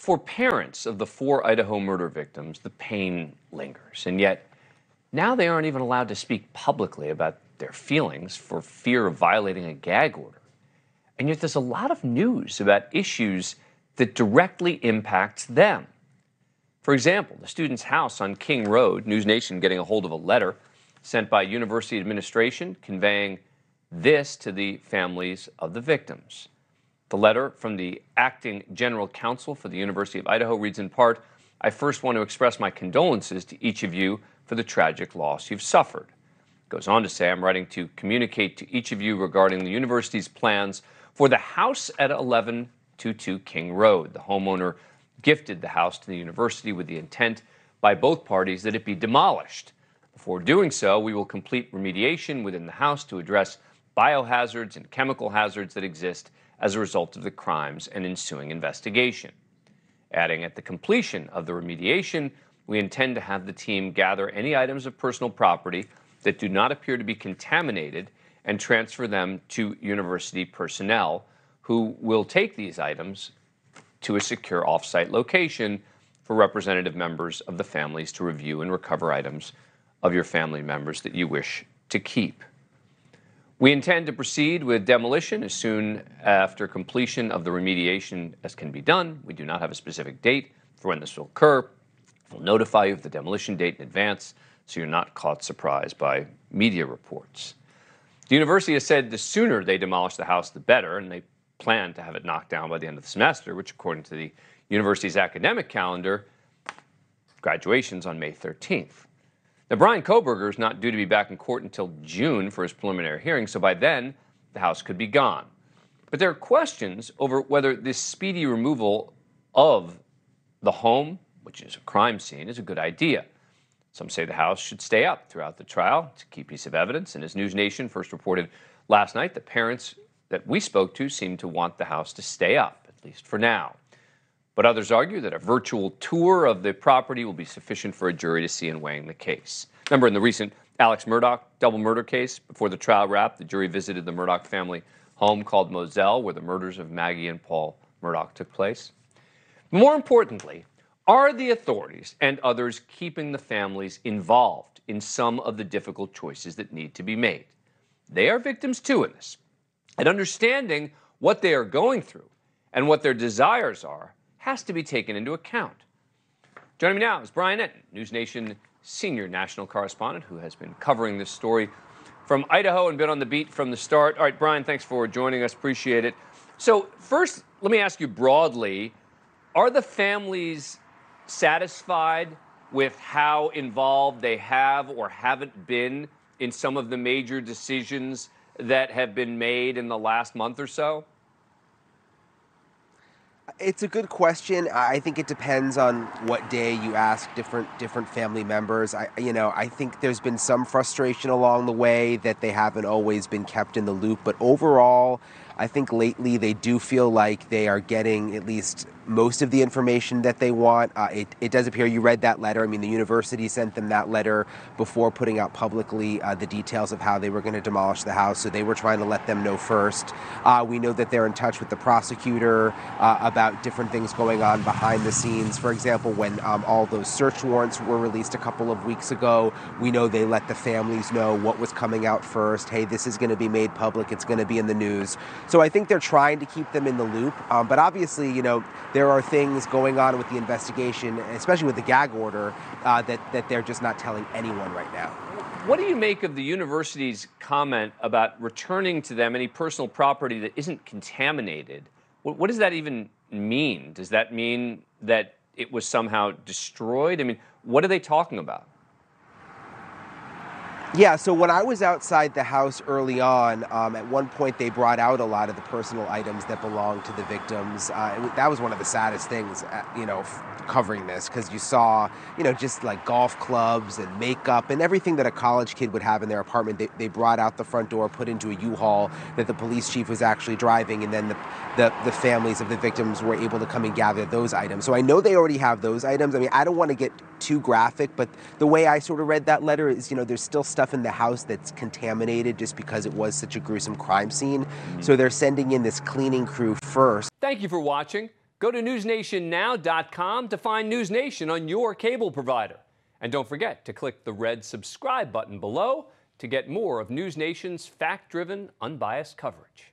For parents of the four Idaho murder victims, the pain lingers, and yet now they aren't even allowed to speak publicly about their feelings for fear of violating a gag order. And yet there's a lot of news about issues that directly impacts them. For example, the student's house on King Road, News Nation getting a hold of a letter sent by university administration conveying this to the families of the victims. The letter from the acting general counsel for the University of Idaho reads in part I first want to express my condolences to each of you for the tragic loss you've suffered. It goes on to say I'm writing to communicate to each of you regarding the university's plans for the house at 1122 King Road. The homeowner gifted the house to the university with the intent by both parties that it be demolished. Before doing so, we will complete remediation within the house to address biohazards and chemical hazards that exist as a result of the crimes and ensuing investigation. Adding, at the completion of the remediation, we intend to have the team gather any items of personal property that do not appear to be contaminated and transfer them to university personnel who will take these items to a secure offsite location for representative members of the families to review and recover items of your family members that you wish to keep. We intend to proceed with demolition as soon after completion of the remediation as can be done. We do not have a specific date for when this will occur. We'll notify you of the demolition date in advance so you're not caught surprised by media reports. The university has said the sooner they demolish the house, the better, and they plan to have it knocked down by the end of the semester, which, according to the university's academic calendar, graduation's on May 13th. Now, Bryan Kohberger is not due to be back in court until June for his preliminary hearing, so by then, the house could be gone. But there are questions over whether this speedy removal of the home, which is a crime scene, is a good idea. Some say the house should stay up throughout the trial. It's a key piece of evidence. And as News Nation first reported last night, the parents that we spoke to seem to want the house to stay up, at least for now. But others argue that a virtual tour of the property will be sufficient for a jury to see in weighing the case. Remember, in the recent Alex Murdaugh double murder case, before the trial wrapped, the jury visited the Murdaugh family home called Moselle, where the murders of Maggie and Paul Murdaugh took place. More importantly, are the authorities and others keeping the families involved in some of the difficult choices that need to be made? They are victims too in this. And understanding what they are going through and what their desires are has to be taken into account. Joining me now is Brian Entin, News Nation senior national correspondent who has been covering this story from Idaho and been on the beat from the start. All right, Brian, thanks for joining us. Appreciate it. So, first, let me ask you broadly are the families satisfied with how involved they have or haven't been in some of the major decisions that have been made in the last month or so? It's a good question. I think it depends on what day you ask different different family members. I you know, I think there's been some frustration along the way that they haven't always been kept in the loop, but overall, I think lately they do feel like they are getting at least most of the information that they want. Uh, it, it, does appear you read that letter. I mean, the university sent them that letter before putting out publicly uh, the details of how they were going to demolish the house, so they were trying to let them know first. Uh, we know that they're in touch with the prosecutor uh, about different things going on behind the scenes. For example, when um, all those search warrants were released a couple of weeks ago, we know they let the families know what was coming out first. Hey, this is going to be made public, it's going to be in the news. So I think they're trying to keep them in the loop. Um, but obviously, you know, there are things going on with the investigation, especially with the gag order, uh, that, that they're just not telling anyone right now. What do you make of the university's comment about returning to them any personal property that isn't contaminated? What, what does that even mean? Does that mean that it was somehow destroyed? I mean, what are they talking about? Yeah, so when I was outside the house early on, um, at one point they brought out a lot of the personal items that belonged to the victims. Uh, that was one of the saddest things, uh, you know, covering this because you saw, you know, just like golf clubs and makeup and everything that a college kid would have in their apartment. They, they brought out the front door, put into a U-Haul that the police chief was actually driving, and then the, the, the families of the victims were able to come and gather those items. So I know they already have those items. I mean, I don't want to get too graphic, but the way I sort of read that letter is, you know, there's still stuff in the house that's contaminated just because it was such a gruesome crime scene. Mm-hmm. So they're sending in this cleaning crew first. Thank you for watching. Go to newsnationnow.com to find News Nation on your cable provider. And don't forget to click the red subscribe button below to get more of News Nation's fact driven, unbiased coverage.